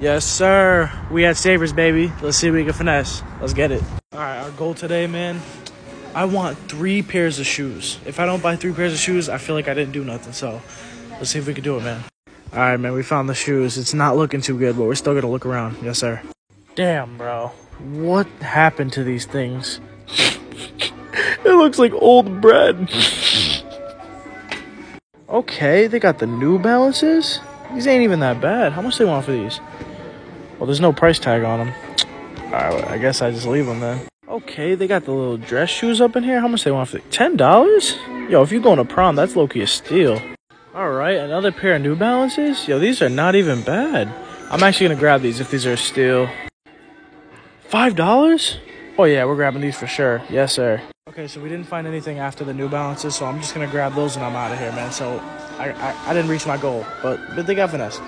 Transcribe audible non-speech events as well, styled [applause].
Yes, sir. We at Savers, baby. Let's see if we can finesse. Let's get it. All right, our goal today, man. I want three pairs of shoes. If I don't buy three pairs of shoes, I feel like I didn't do nothing. So let's see if we can do it, man. All right, man. We found the shoes. It's not looking too good, but we're still gonna look around. Yes, sir. Damn, bro. What happened to these things? [laughs] it looks like old bread. [laughs] okay, they got the New Balances. These ain't even that bad. How much they want for these? Well, there's no price tag on them. Alright, I guess I just leave them then. Okay, they got the little dress shoes up in here. How much they want for Ten dollars? Yo, if you're going to prom, that's low-key a steal. Alright, another pair of New Balances? Yo, these are not even bad. I'm actually gonna grab these if these are a steal. Five dollars? Oh yeah, we're grabbing these for sure. Yes, sir. Okay, so we didn't find anything after the New Balances, so I'm just gonna grab those and I'm out of here, man. So I, I, I didn't reach my goal, but but they got finesse.